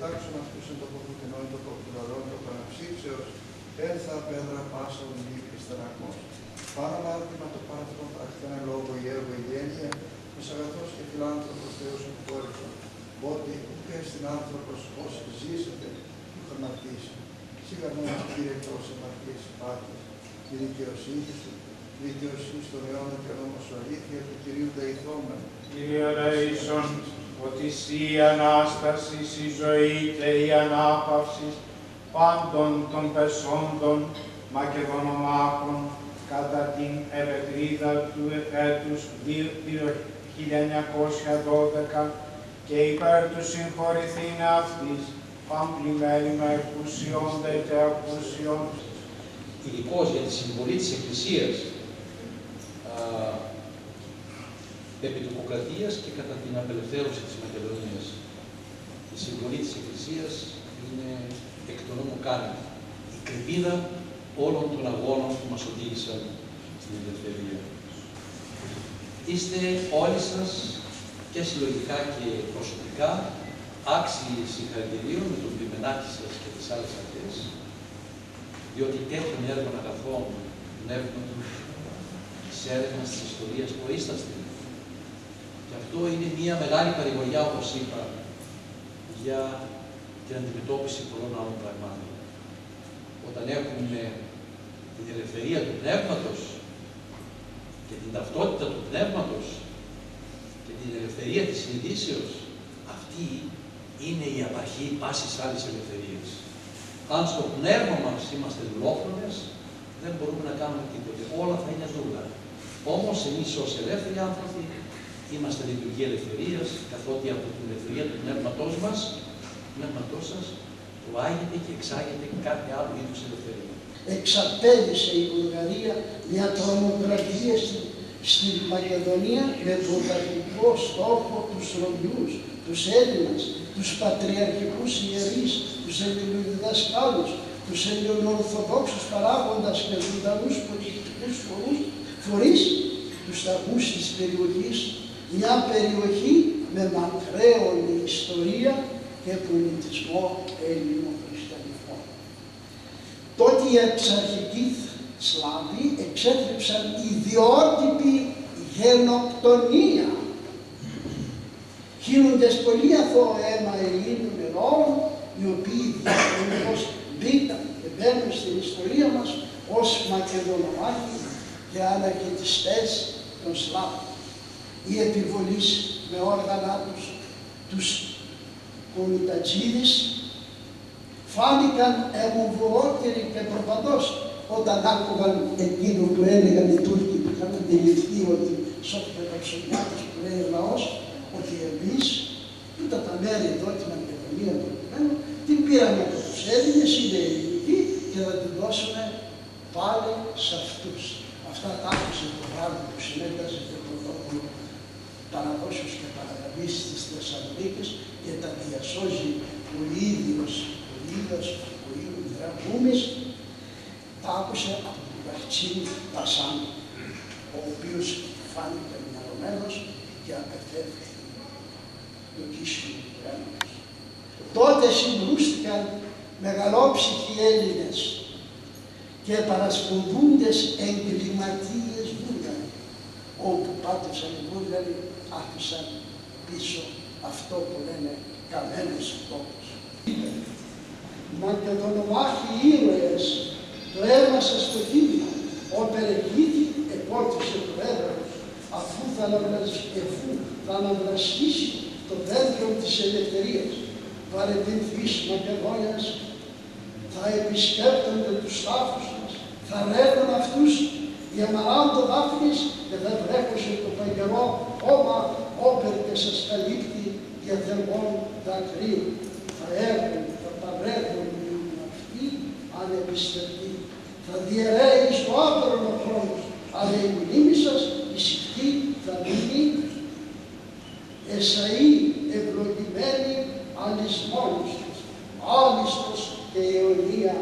τάξον αυτούς εν το κοκκινό, εν το κοκκινολό, το παναψήψεως, έρθα πέδρα πάσα οδηγή Χριστανακός. Πάνω μάρτυμα το πάρθον αχθένα λόγο η έργο η γένεια, ως αγαθός και φιλάνθρωπος Θεός εκχώρησον, ότι ούτε στην άνθρωπος ως ζήσετε του χρηματίσει. Σιγανός Κύριε εκτός εμαρτίας υπάρχεις, η δικαιοσύνη σου, η δικαιοσύνη στον αιώνα και όμως αλήθεια του Κυρίου Δεϊθόμεν. Κύριε Λέησον, ότι εσύ η Ανάσταση, η ζωή και η ανάπαυσης πάντων των πεσόντων Μακεδονομάχων κατά την επετρίδα του έτους 1912 και υπέρ του συγχωρηθήν αυτής παμπλημένη με εκουσιών δε και ακουσιών. Ειδικώς για τη συμβολή της Εκκλησίας α, επί τουρκοκρατίας και κατά την απελευθέρωση της Μακεδονίας. Η συμβολή της Εκκλησίας είναι εκ των νόμων κάνει η κρυπίδα όλων των αγώνων που μας οδήγησαν στην ελευθερία. Είστε όλοι σας και συλλογικά και προσωπικά άξιοι συγχαρητηρίων με τον πλημενάκι σας και τις άλλες αρχές, διότι τέτοιων έργων αγαθών πνεύματος της έρευνας της ιστορίας που είσαστε. Και αυτό είναι μια μεγάλη παρηγοριά, όπως είπα, για την αντιμετώπιση πολλών άλλων πραγμάτων. Όταν έχουμε την ελευθερία του πνεύματος και την ταυτότητα του πνεύματος και την ελευθερία της συνειδήσεως, αυτή είναι η απαρχή πάσης άλλης ελευθερίας. Αν στο πνεύμα μας είμαστε δουλόφρονες, δεν μπορούμε να κάνουμε τίποτε. Όλα θα είναι δούλα. Όμως εμείς ως ελεύθεροι άνθρωποι είμαστε λειτουργία ελευθερίας, καθότι από την ελευθερία του πνεύματός μας, του πνεύματός σας, προάγεται και εξάγεται κάθε άλλο είδους ελευθερία. Εξαπέλυσε η Βουλγαρία μια τρομοκρατία στην, στην Μακεδονία με πρωταρχικό στόχο τους Ρωμιούς, τους Έλληνες, τους πατριαρχικούς ιερείς, τους ελληνοδιδασκάλους, τους ελληνοορθοδόξους παράγοντας και ζωντανούς πολιτικούς φορούς, φορείς, τους σταθμούς της περιοχής, μια περιοχή με μακραίωνη ιστορία και πολιτισμό ελληνο-χριστιανικό. Τότε οι εξαρχικοί Σλάβοι εξέτρεψαν ιδιότυπη γενοκτονία χύνοντες πολύ αθώο αίμα Ελλήνων αιρώων, οι οποίοι διαχρονικώς μπήκαν και μπαίνουν στην ιστορία μας ως Μακεδονομάχοι και αναρχιτιστές των Σλάβων. Η επιβολή με όργανα τους, τους κομιτατζίδες, φάνηκαν εμβουότεροι και προπαντός όταν άκουγαν εκείνο που έλεγαν οι Τούρκοι που είχαν αντιληφθεί ότι σώπηκαν τα ψωμιά τους που λέει ο λαός, ότι εμείς τούτα τα μέρη εδώ, τη Μακεδονία προκειμένου, την πήραμε από τους Έλληνες, είναι ελληνική και θα την δώσουμε πάλι σε αυτούς. Αυτά τα άκουσε το βράδυ που συνέταζε το πρωτόκολλο παραδόσεως και παραγραφής της Θεσσαλονίκης και τα διασώζει ο ίδιος, ο ίδιος, ο ίδιος Δραγούμης, τα άκουσε από τον Καχτσίνη Τασάν, ο οποίος φάνηκε μυαλωμένος και απευθεύθηκε το κίσιο του αίματος. Τότε συγκρούστηκαν μεγαλόψυχοι Έλληνες και παρασπονδούντες εγκληματίες Βούλγαροι, όπου πάτωσαν οι Βούλγαροι άφησαν πίσω αυτό που λένε καμένος τόπος. Μακεδονομάχοι ήρωες, το αίμα σας το κίνημα, ο Περεγλήτη επόρτισε το έδρος, αφού θα, εφού θα αναβρασχίσει το δέντρο της ελευθερίας. Βαρετινθείς Μακεδόνιας θα επισκέπτονται τους τάφους μας, θα ρεύουν αυτούς οι αμαράντο δάφνης και θα βρέχωσε το παγερό χώμα όπερ και σας καλύπτει για θερμών δακρύων. Θα έρθουν, θα παρέχουν αυτοί ανεπιστευτοί. Θα διαιρέει στο άπερον ο χρόνος, αλλά η μνήμη σας, η συχτή θα μείνει εσαΐ ευλογημένη αλυσμόνης τους, άλιστος και αιωνία